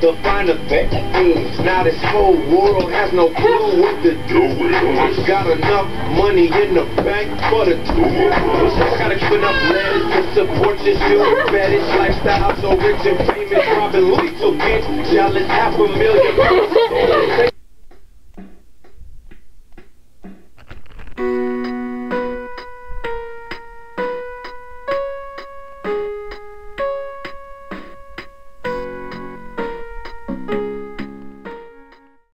to find a vet. Now this whole world has no clue what to do with us. Got enough money in the bank for the two of us. Gotta keep enough letters to support this shoe fetish lifestyle. So rich and famous, robbing lethal bitch. Jealous half a million.